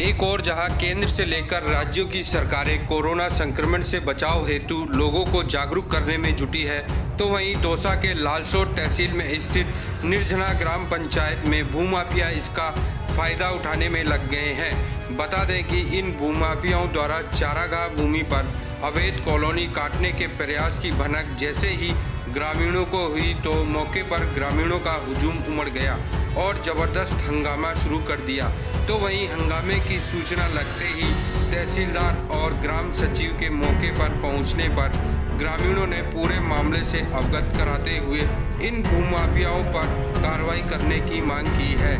एक और जहाँ केंद्र से लेकर राज्यों की सरकारें कोरोना संक्रमण से बचाव हेतु लोगों को जागरूक करने में जुटी है तो वहीं दौसा के लालसोट तहसील में स्थित निर्जना ग्राम पंचायत में भूमाफिया इसका फ़ायदा उठाने में लग गए हैं। बता दें कि इन भूमाफियाओं द्वारा चारागाह भूमि पर अवैध कॉलोनी काटने के प्रयास की भनक जैसे ही ग्रामीणों को हुई तो मौके पर ग्रामीणों का हुजूम उमड़ गया और ज़बरदस्त हंगामा शुरू कर दिया। तो वहीं हंगामे की सूचना लगते ही तहसीलदार और ग्राम सचिव के मौके पर पहुँचने पर ग्रामीणों ने पूरे मामले से अवगत कराते हुए इन भूमाफियाओं पर कार्रवाई करने की मांग की है।